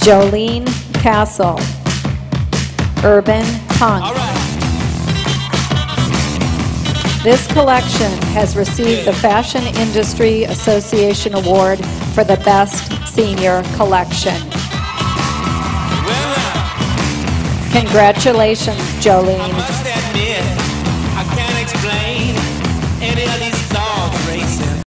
Jolene Cassell. Urban Punk. All right. This collection has received the Fashion Industry Association Award for the Best Senior Collection. Congratulations, Jolene.